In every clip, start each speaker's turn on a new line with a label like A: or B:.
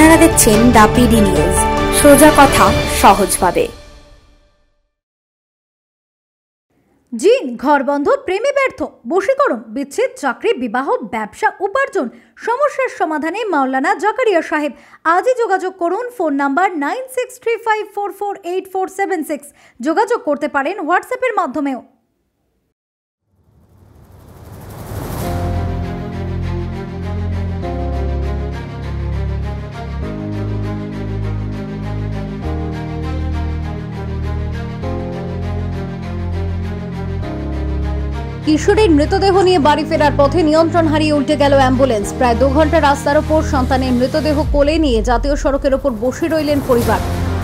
A: আপনারা দেখছেন the PD news. সোজা কথা সহজভাবে
B: ঘর বন্ধ, প্রেমে ব্যর্থ। বশীকরণ, বিচ্ছেদ, চাকরি, বিবাহ, ব্যবসা, উপার্জন। সমস্যার সমাধানে মাওলানা জাকারিয়া সাহেব। আজই যোগাযোগ করুন, phone number nine six three five four four eight four seven six. যোগাযোগ করতে পারেন হোয়াটসঅ্যাপের মাধ্যমেও। কিশোরীর মৃতদেহ নিয়ে বাড়ি ফেরার পথে নিয়ন্ত্রণ হারিয়ে উল্টে গেল অ্যাম্বুলেন্স। প্রায় দু ঘণ্টা রাস্তার ওপর সন্তানের মৃতদেহ কোলে নিয়ে জাতীয় সড়কের ওপর বসে রইলেন পরিবার।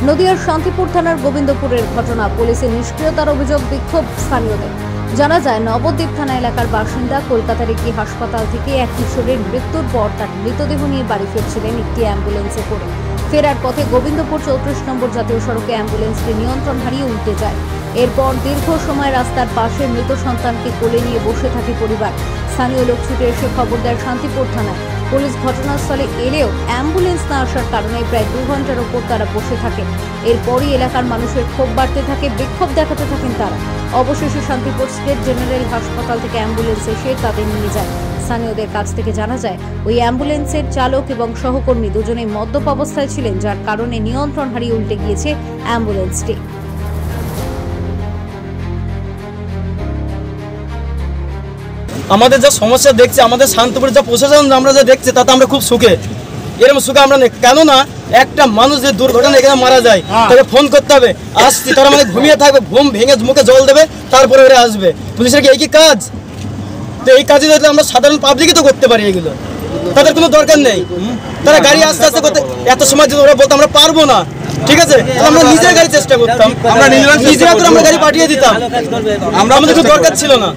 B: নদিয়ার শান্তিপুর থানার গোবিন্দপুরের ঘটনা। পুলিশের নিষ্ক্রিয়তার অভিযোগ বিক্ষোভ স্থানীয়দের। জানা যায়, নবদ্বীপ থানা এলাকার বাসিন্দা কলকাতার একটি হাসপাতাল থেকে এক কিশোরের মৃত্যুর পর তার মৃতদেহ নিয়ে বাড়ি ফিরছিলেন একটি অ্যাম্বুলেন্সে করে। ফেরার পথে গোবিন্দপুর চৌত্রিশ নম্বর জাতীয় সড়কে অ্যাম্বুলেন্সটি নিয়ন্ত্রণ হারিয়ে উল্টে যায়। এরপর দীর্ঘ সময় রাস্তার পাশে মৃত সন্তানকে কোলে নিয়ে বসে থাকে পরিবার। স্থানীয় লোক ছুটে এসে খবর দেয় শান্তিপুর থানায়। পুলিশ ঘটনাস্থলে এলেও অ্যাম্বুলেন্স না আসার কারণে প্রায় দু ঘণ্টার ওপর তারা বসে থাকে। এরপরই এলাকার মানুষের ক্ষোভ বাড়তে থাকে, বিক্ষোভ দেখাতে থাকেন তারা। অবশেষে শান্তিপুর স্টেট জেনারেল হাসপাতাল থেকে অ্যাম্বুলেন্স এসে তাদের নিয়ে যায়। স্থানীয়দের কাছ থেকে জানা যায়, ওই অ্যাম্বুলেন্সের চালক এবং সহকর্মী দুজনেই মদ্যপ অবস্থায় ছিলেন, যার কারণে নিয়ন্ত্রণ হারিয়ে উল্টে গিয়েছে অ্যাম্বুলেন্সটি।
C: আমাদের যা সমস্যা দেখছে আমাদের শান্তপুরের যা প্রশাসন আমরা যা দেখছি তাতে আমরা খুব সুখে। এরকম সুখে আমরা নেই। কেননা একটা মানুষ যে দুর্ঘটনা এখানে মারা যায় তাকে ফোন করতে হবে। আসছি তারা মানে ঘুমিয়ে থাকবে ঘুম ভেঙে মুখে জল দেবে তারপরে ওরা আসবে। পুলিশের কি এই কি কাজ? তো এই কাজে যদি আমরা সাধারণ পাবলিকই তো করতে পারি এগুলো। তাদের কোনো দরকার নেই। তারা গাড়ি আস্তে আস্তে করতে এত সময় যদি ওরা বলতো আমরা পারব না ঠিক আছে? আমরা নিজের গাড়ি চেষ্টা করতাম। আমরা নিজেরা তো আমরা গাড়ি পাঠিয়ে দিতাম। আমরা আমাদের দরকার ছিল না।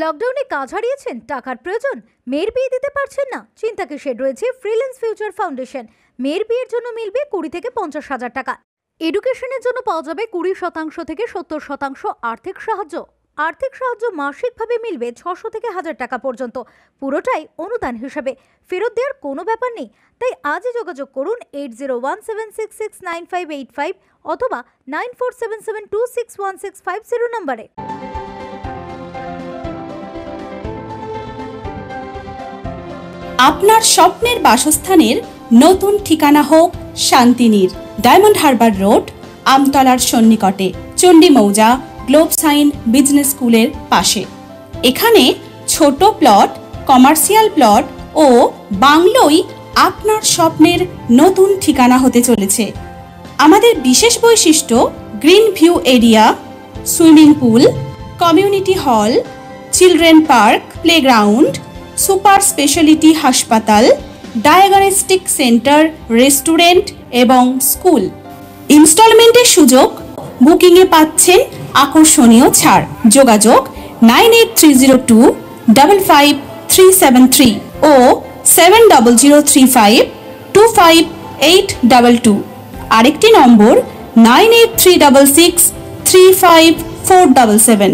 B: লকডাউনে কাজ হারিয়েছেন, টাকার প্রয়োজন। মেয়ের বিয়ে দিতে পারছেন না। চিন্তাকে শেড রয়েছে ফ্রিল্যান্স ফিউচার ফাউন্ডেশন মেয়ের বিয়ের জন্য মিলবে কুড়ি থেকে পঞ্চাশ হাজার টাকা। এডুকেশনের জন্য পাওয়া যাবে কুড়ি শতাংশ থেকে সত্তর শতাংশ আর্থিক সাহায্য। আর্থিক সাহায্য মাসিকভাবে মিলবে ছশো থেকে হাজার টাকা পর্যন্ত। পুরোটাই অনুদান হিসাবে। ফেরত দেওয়ার কোনো ব্যাপার নেই। তাই আজই যোগাযোগ করুন eight zero one seven six six nine five eight five অথবা nine four seven seven two six one six five zero নম্বরে।
D: আপনার স্বপ্নের বাসস্থানের নতুন ঠিকানা হোক শান্তিনীর। ডায়মন্ড হারবার রোড, আমতলার সন্নিকটে চণ্ডী মৌজা গ্লোব সাইন বিজনেস স্কুলের পাশে। এখানে ছোট প্লট, কমার্শিয়াল প্লট ও বাংলোই আপনার স্বপ্নের নতুন ঠিকানা হতে চলেছে। আমাদের বিশেষ বৈশিষ্ট্য, green view area, swimming pool, community hall, children park, playground, super speciality হাসপাতাল, ডায়াগনস্টিক সেন্টার, রেস্টুরেন্ট এবং স্কুল। ইনস্টলমেন্টের সুযোগ বুকিংয়ে পাচ্ছেন আকর্ষণীয় ছাড়। যোগাযোগ nine eight three zero two double five three seven three ও seven double zero three five two five eight double two. আরেকটি নম্বর nine eight three double six three five four double seven.